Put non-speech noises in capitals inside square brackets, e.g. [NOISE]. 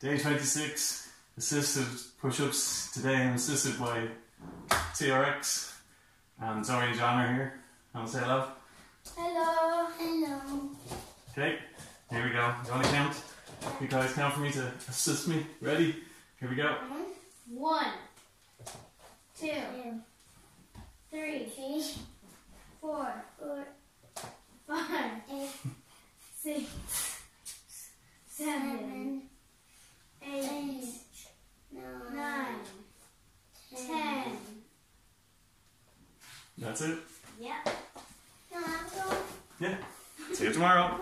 Day 26, assisted push-ups. Today I'm assisted by TRX and Zoe and John are here. I want to say hello? Hello. Hello. Okay, here we go. You want to count? You guys count for me to assist me. Ready? Here we go. Mm-hmm. One, two, three, four, five, six, seven, That's it. Yep. Yeah. [LAUGHS] See you tomorrow.